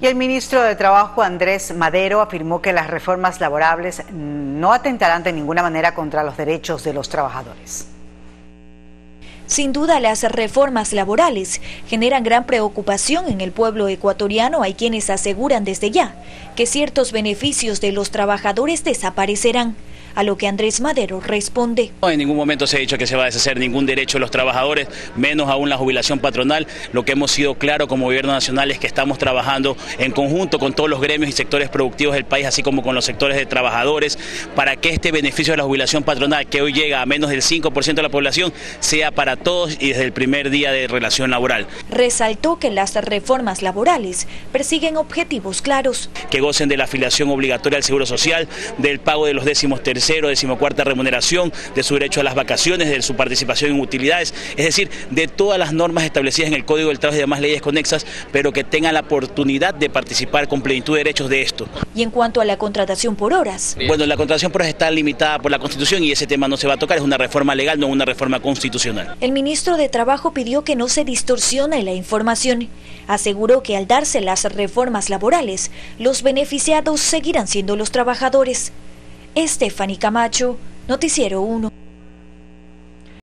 Y el ministro de Trabajo, Andrés Madero, afirmó que las reformas laborables no atentarán de ninguna manera contra los derechos de los trabajadores. Sin duda, las reformas laborales generan gran preocupación en el pueblo ecuatoriano. Hay quienes aseguran desde ya que ciertos beneficios de los trabajadores desaparecerán a lo que Andrés Madero responde. No, en ningún momento se ha dicho que se va a deshacer ningún derecho de los trabajadores, menos aún la jubilación patronal. Lo que hemos sido claro como gobierno nacional es que estamos trabajando en conjunto con todos los gremios y sectores productivos del país, así como con los sectores de trabajadores, para que este beneficio de la jubilación patronal, que hoy llega a menos del 5% de la población, sea para todos y desde el primer día de relación laboral. Resaltó que las reformas laborales persiguen objetivos claros. Que gocen de la afiliación obligatoria al Seguro Social, del pago de los décimos terceros, tercero, decimocuarta remuneración, de su derecho a las vacaciones, de su participación en utilidades, es decir, de todas las normas establecidas en el Código del Trabajo y demás leyes conexas, pero que tengan la oportunidad de participar con plenitud de derechos de esto. Y en cuanto a la contratación por horas. Bueno, la contratación por horas está limitada por la Constitución y ese tema no se va a tocar, es una reforma legal, no una reforma constitucional. El ministro de Trabajo pidió que no se distorsione la información. Aseguró que al darse las reformas laborales, los beneficiados seguirán siendo los trabajadores. Estefany Camacho, Noticiero 1.